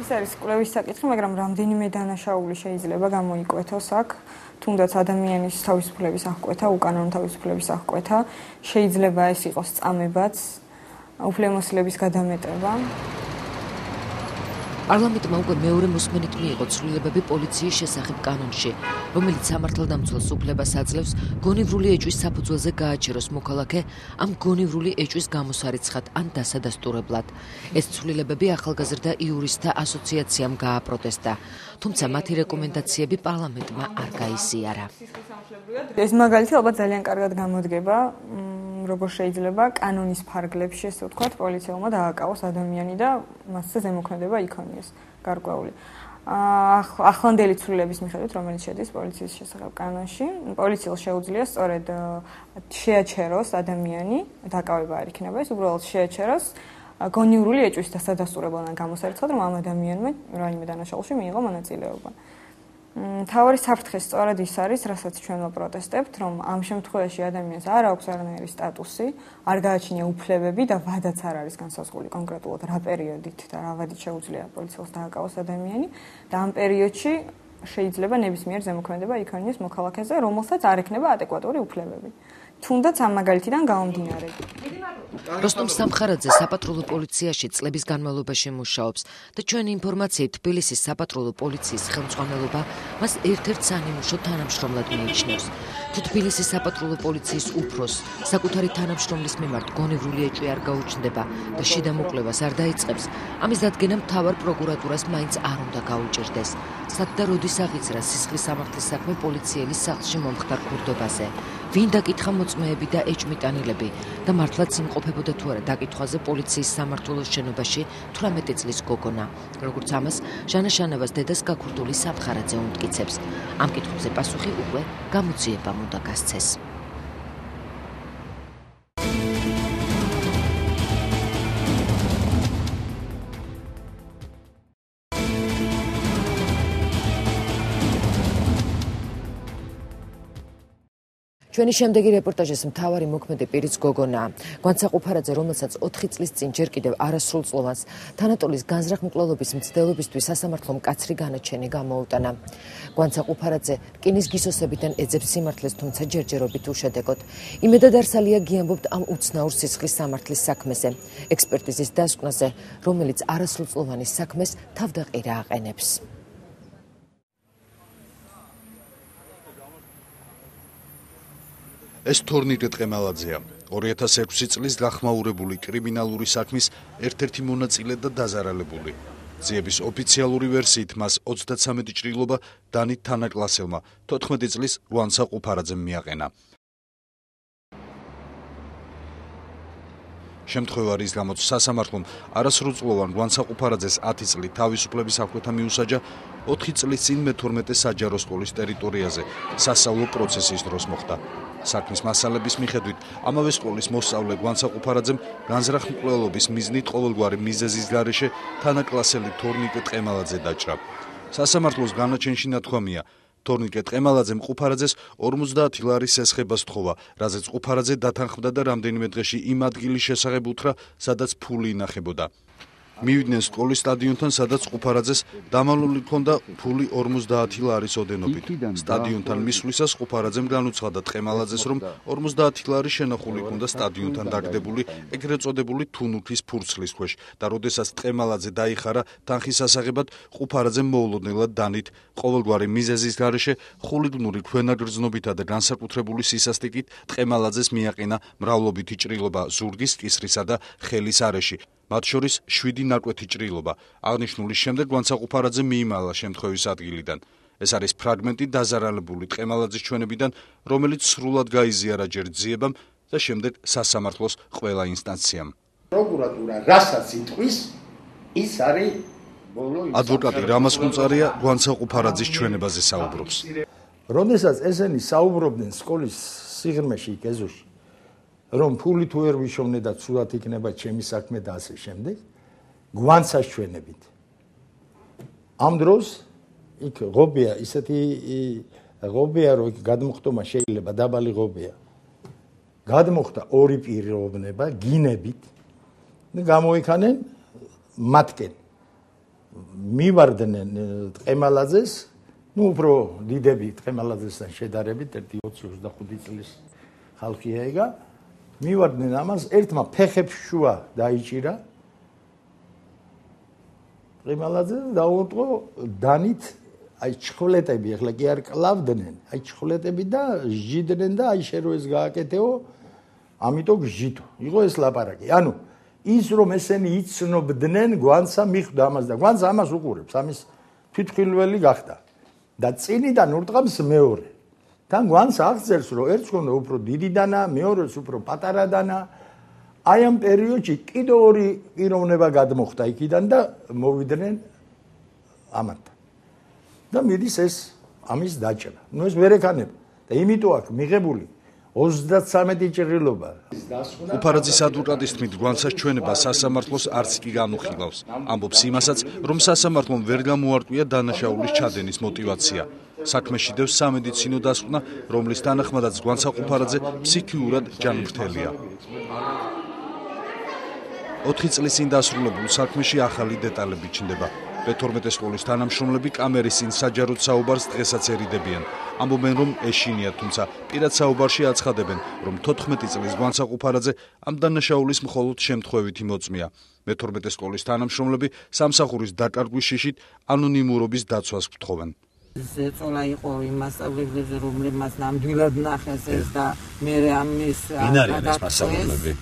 ეს არის კვლევის საკითხი, მაგრამ რამდენიმე დანაშაული შეიძლება გამოიკვეთოს აქ, თუნდაც ადამიანის თავისუფლების აღკვეთა, უკანონო თავისუფლების აღკვეთა, შეიძლება ეს იყოს წამებაც, უფლებამოსილების გადამეტება. პარლამენტმა უკვე მეორე მოსმენით მიიღო ცვლილებები პოლიციის შესახებ კანონში, რომელიც სამართალდამცველს უფლებას აძლევს გონივრული ეჭვის საფუძველზე გააჩეროს მოქალაქე ამ გონივრული ეჭვის გამოსარიცხად ან დასადასტურებლად. ეს ცვლილებები ახალგაზრდა იურისტთა ასოციაციამ გააპროტესტა, თუმცა მათი რეკომენდაციები პარლამენტმა არ გაიზიარა. ეს მაგალითი ალბათ ძალიან კარგად გამოდგება როგორ შეიძლება კანონის ფარგლებში ესე ვთქვათ პოლიციელმა დააკავოს ადამიანი და მასზე ზემოქმედება იქონიეს გარკვეული. ახლანდელი ცვლილების მიხედვით რომელიც შედის პოლიციის შესახებ კანონში პოლიციელს შეუძლია სწორედ შეაჩეროს ადამიანი დაკავება არ იქნება ეს უბრალოდ შეაჩეროს გონიურული ეჭვის დასადასტურებლად გამოსარიცხოთ რომ ამ ადამიანმა რაიმე დანაშაულში მიიღო მონაწილეობა თავარი საფრთხე სწორად ის არის, რასაც ჩვენ ვაპროტესტებთ, რომ ამ შემთხვევაში ადამიანს არ აქვს არანაირი სტატუსი, არ გააჩნია უფლებები და ვადაც არ არის განსაზღვრული კონკრეტულად რა პერიოდით და რა ვადით შეუძლია პოლიციელს დააკავოს ადამიანი და ამ პერიოდში შეიძლება ნებისმიერ ზემოქმედება იქონიეს მოქალაქეზე, რომელსაც არ ექნება ადეკვატური უფლებები. თუნდაც ამ მაგალითიდან გამომდინარე. როსტომ სამხარაძე საპატრულო პოლიციაში წლების განმავლობაში მუშაობს და ჩვენი ინფორმაციით თბილისის საპატრულო პოლიციის ხელმძღვანელობა მას ერთ-ერთ სანიმუშო თანამშრომლად მიიჩნევს. თუ თბილისის საპატრულო პოლიციის უფროს საკუთარი თანამშრომლის მიმართ გონევრული ეჭვი არ გაუჩნდება და შიდა მოკვლევას არ დაიწყებს, ამის დადგენა მთავარ პროკურატურას მაინც არ უნდა გაუჭირდეს. სად და როდის აღიძრა სისხლის სამართლის საქმე პოლიციელის სახლში მომხდარ ქურდობაზე? ვინ დაკითხა მოწმეები და ეჭმიტანილები და მართლაც იმყოფებოდა თუ არა დაკითხვაზე პოლიციის სამართლოს შენობაში 18 წლის გოგონა როგორც ამას ჟანა შანავას დედას გაქურდული სამხარაძე უმტკიცებს ამ კითხვებზე პასუხი უკვე გამოძიებამ უნდა გასცეს ჩვენი შემდეგი რეპორტაჟის მთავარი მოქმედი პირიც გოგონა. გვანცაყუფარაძე რომელსაც 4 წლის წინ ჯერ კიდევ არასრულწლოვანს თანატოლის განზრახმკლობის მცდელობისთვის სასამართლომ კაცრი განაჩენი გამოუტანა. გვანცაყუფარაძე რკინის გისოსებიდან ეძებს სიმართლეს თუმცა ჯერჯერობით უშედეგოდ. იმედად არსალია გიამბობთ ამ უცნაურ სისხლის სამართლის საქმეზე. ექსპერტიზის დასკვნაზე რომელიც არასრულწლოვანის საქმეს თავდაყირა აყენებს ეს თორნიკე ტყემალაძეა 2006 წლის გახმაურებული კრიმინალური საქმის ერთ-ერთი მონაწილე და დაზარალებული. ძიების ოფიციალური ვერსიით მას 33 ჭრილობა დანით თანაკლასელმა 14 წლის რუანსა ყუფარაძემ მიაყენა შემთხვევა რის გამოც სასამართლომ არასრულწლოვან რუანსა ყუფარაძეს 10 წლით თავისუფლების აღკვეთა მიუსაჯა 4 წლის წინ მე-12 საჯარო სკოლის ტერიტორიაზე სასწავლო პროცესის დროს მოხდა. საქმის მასალების მიხედვით, ამავე სკოლის მოსწავლე გვანცაყუფარაძემ განზრახმკვლელობის მიზნით ყოველგვარი მიზეზის გარეშე თანაკლასელი თორნიკე ტყემალაძე დაჭრა. სასამართლოს განაჩენში ნათქვამია, თორნიკე ტყემალაძემ ყუფარაძეს 50 ლარის ესხება სთხოვა, რაზეც ყუფარაძე დათანხმდა და რამდენიმე დღეში იმ ადგილის შესახებ უთხრა, სადაც ფული ინახებოდა. მივიდნენ სკოლის სტადიონთან, სადაც ყუფარაძეს დამალული ჰქონდა ფული 50 ლარის ოდენობით. სტადიონთან მისვლისას ყუფარაძემ განუცხადა ტყემალაძეს, რომ 50 ლარი შენახული ჰქონდა სტადიონთან დაგდებული ეგრეთ წოდებული თუნუქის ფურცლის ქვეშ და როდესაც ტყემალაძე დაიხარა თანხის ასაღებად, ყუფარაძემ მოულოდნელად დანით ყოველგვარი მიზეზის გარეშე ხულიგნური ქვენაგრძნობითა და განსაკუთრებული სისასტიკით ტყემალაძეს მიაყენა მრავლობითი ჭრილობა ზურგის, კისრისა და ხელის არეში. მათ შორის 7 ნაკვეთი ჭრილობა. აღნიშნული შემდეგ განსაკუთრებაზე მიიმალა შემთხვევის ადგილიდან. ეს არის ფრაგმენტი დაზარალებული ტყემალაძის ჩვენებიდან, რომელიც სრულად გაიზიარა ჯერ ძიებამ და შემდეგ სასამართლოს ყველა ინსტანციამ. პროკურატურა რასაც იტყვის, ის არის ბოლო ადვოკატი რამას ხუნწარია განსაკუთრებაზის ჩვენებაზე საუბრობს. როდესაც ესენი საუბრობდნენ სკოლის სიღრმეში კეზოში რომ ფული თუ ვერ ვიშოვნე და ცუდად იქნება ჩემი საქმე და ასე შემდეგ გვანცაშვენებით ამ დროს იქ ღობია ისეთი ღობია რომ გადმოხტომა შეიძლება დაბალი ღობია. გადმოხტა ორი პიროვნება გინებით. და გამოიქანენ მათკენ. მივარდნენ ტყემალაძეს, ну, უფრო დიდები ტყემალაძესთან შედარებით 1.25 წლის ხალხია ეგა. მივარდნენ ამას, ერთმა ფეხებს შუა დაიჭირა. ტყემალაძე დაუწყო დანით აი ჩხვლეტები, ახლა კი არ კლავდნენ, აი ჩხვლეტები და ჟიდნენ და აი შე რო ეს გააკეთეო, ამიტომ ჟიდო. იყო ეს ლაპარაკი. ანუ ის რომ ესენი იცნობდნენ გვანცა მიხვდა ამას და გვანცა ამას უყურებს ამის თვითხილველი გახდა და წინიდან ურტყამს მეორე თან გვანცა აღწერს რომ ერთს ქონდა უფრო დიდი დანა მეორეს უფრო პატარა დანა. აი ამ პერიოდში კიდე ორი პიროვნება გადმოხდა იქიდან და მოვიდნენ ამათ. და მიდის ეს ამის დაჭრა. ნუ ეს ვერ ეკანება და იმიტომ აქ მიღებული 33 ჭრილობა. უფარაძის ადვოკატის თქმით, გვანსაჩვენება სასამართლოს არც კი განუხილავს. ამბობს იმასაც, რომ სასამართლომ ვერ გამოარტყია დანაშაულის ჩადენის мотиваცია. საქმეში დევს სამედიცინო დასკვნა, რომლის თანახმადაც გვანსაყუფარაძე ფსიქიურად ჯანმრთელია. 4 წლის წინ დასრულებულ საქმეში ახალი დეტალები ჩნდება. B12 სკოლის თანამშრომლები კამერის წინ საჯაროდ საუბარს დღესაც ერიდებიან. ამბობენ, რომ ეშინია, თუმცა პირად საუბარში აცხადებენ, რომ 14 წლის გვანცაყუფარაძე ამ დანაშაულის მხოლოდ შემთხვევითი მოწმია. B12 სკოლის თანამშრომლები სამსახურის დაკარგვის შიშით ანონიმურობის დაცვას გთხოვენ. ზეწოლა იყო იმ მასწავლებლებზე, რომლებმაც ნამდვილად ნახეს ეს და მე ამის მასწავლებლები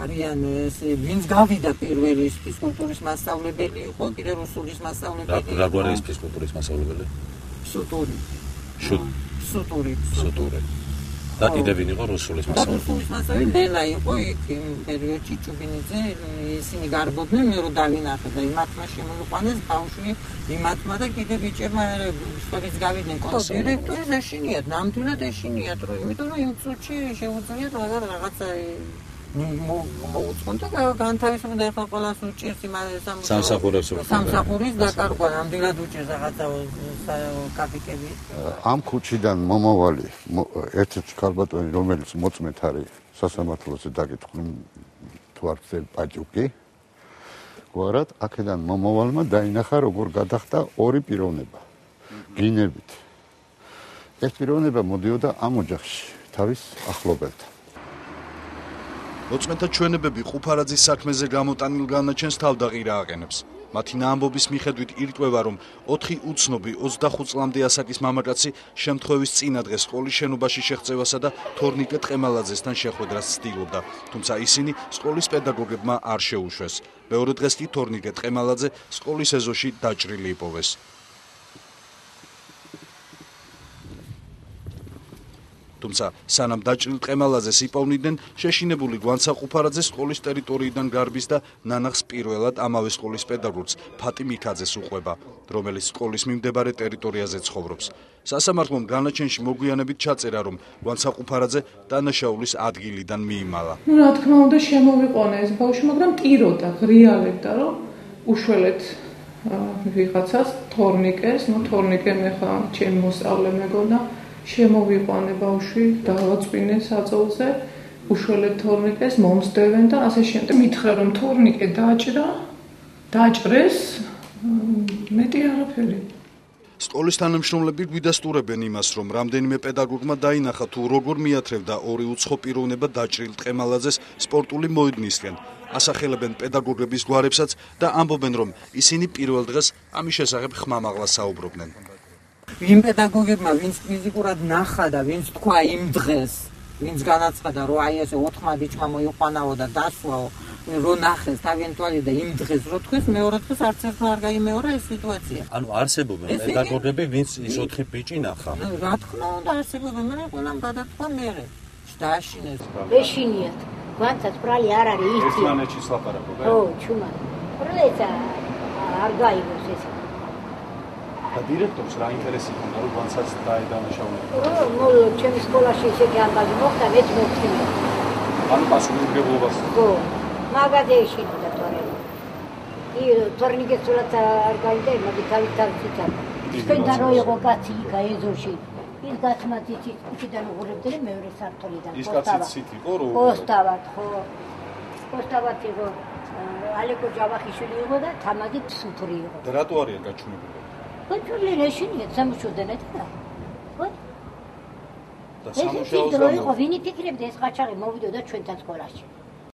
არიან ეს ვინც გავიდა პირველი ფიზკულტურის მასწავლებელი იყო კიდე რუსულის მასწავლებელი რა რა არის ფიზკულტურის მასწავლებელი? სუტური სუტური სუტური და კიდე ვინ იყო რუსულის მასწავლებელი? რუსულის მასწავლებელი ნელა იყო იქ იმ პერიოდში ჩუბინიძე ისინი გარბოდნენ მე რო დავინახე და იმათმა შემოყვანეს ბავშვი იმათმა და კიდე ბიჭებმა სწორიც გავიდნენ კონსოლი დირექტორი ეშინიათ ნამდვილად ეშინიათ რომ იმიტომ რომ იმ წუთში შეუძლიათ რაღაცა მოუწონდა განთავისუფლდა ახლა ყველას უჭირს იმ სამსახურებს სამსახურის დაკარგვა ამდენად უჭირს რაღაცა კაპიკები. ამ ქუჩიდან მომავალი ერთ-ერთი ქალბატონი რომელიც მოწმეთ არის სასამართლოზე დაკითხული თუ არ წერ პაჭუკი გვარად აქედან მომავალმა დაინახა როგორ გადახდა ორი პიროვნება. გინებით. ეს პიროვნება მოდიოდა ამ ოჯახში თავის ახლობელთან მოწმეთა ჩვენებები ყუფარაძის საქმეზე გამოტანილ განაჩენს თავდაღირა აყენებს. მათი ნაამბობის მიხედვით ირკვევა, რომ 4 უცნობი 25 წლამდე ასაკის მამაკაცი შემთხვევის წინა დღეს სკოლის შენობაში შეღწევასა და თორნიკე ტყემალაძესთან შეხვედრას ცდილობდა, თუმცა ისინი სკოლის პედაგოგებმა არ შეუშვეს. მეორე დღეს კი თორნიკე ტყემალაძე სკოლის ეზოში დაჭრილი იპოვეს. თუმცა სანამ დაჭრილ ყემალაძეს იპოვნიდნენ, შეშინებული გვანცაყუფარაძე სკოლის ტერიტორიიდან გარბის და ნანახს პირველად ამავე სკოლის პედაგოგს ფატი მიქაძეს უყვება, რომელიც სკოლის მიმდებარე ტერიტორიაზე ცხოვრობს. სასამართლომ განაჩენში მოგვიანებით ჩაწერა, რომ გვანცაყუფარაძე დანაშაულის ადგილიდან მიიმალა. ну რა თქმა უნდა შემოვიყვანა ეს ბავშვი, მაგრამ ტიროდა, ღრიალებდა, რომ უშველეთ ვიღაცას თორნიკეს, ну თორნიკე მე ხა ჩემ მოსწავლე მეგონა შემოვიყვანე ბავშვი დავაწვინე საწოლზე უშველეთ თორნიკეს მომსდევენ და ასე შემდეგ მითხრა რომ თორნიკე დაჭრა დაჭრეს მეტი არაფერი სკოლის თანამშრომლები გვიდასტურებენ იმას, რომ რამდენიმე პედაგოგმა დაინახა თუ როგორ მიათრევდა ორი უცხო პიროვნება დაჭრილ ტყემალაძეს სპორტული მოედნისკენ. ასახელებენ პედაგოგების გვარებსაც და ამბობენ, რომ ისინი პირველ დღეს ამის შესახებ ხმამაღლა საუბრობდნენ. იმ პედაგოგებმა ვინც ფიზიკურად ნახა და ვინც თქვა იმ დღეს ვინც განაცხადა რომ აი ესე ოთხმა ბიჭმა მოიყვანაო და დასვაო რო ნახეს თავიანთვალი და იმ დღეს რო თქვეს მეორე დღეს არც ერთმა არ გაიმეორა ეს სიტუაცია. ანუ არსებობენ პედაგოგები ვინც ის ოთხი ბიჭი ნახა. რა თქმა უნდა არსებობენ მე ყველამ გადათქვა მე დააშინეს ეშინიათ. ვანცაც ბრალი არ არის ისი ერთმანეთში სლაპარაკობენ ო ჩუმა ბრლეცა არ გაიგოს ესე და დირექტორს რა ინტერესი ჰქონდა რომ განცაც დაედანაშაულებინა? ნუ ჩემი სკოლაში ისეთი ამბავი მოხდა, მეც მოვხდინე. ანუ პასუხისმგებლობას. ხო. მაგადეში და თორე. ი თორნიკეს სულაც არ გაიგე, მაგ თავი თავი ციტა. თქვენთან რო იყო კაცი იქა ეზოში. ის გაცმაც იცით, იქიდან უღურებდნენ მეორე სართულიდან. ის კაცი ცით იყო რო? პოსტავად, ხო. პოსტავად იყო. ალეკო ჯავახიშვილი იყო და თამაგი სუფრი იყო. და რატო არიან გაჩვენებული? კოჭული რეშინია სამუშოდენე და. ხო? და ეს ის დრო იყო, ვინი ფიქრებდა ეს ყაჩაღი მოვიდოდა ჩვენთან სკოლაში.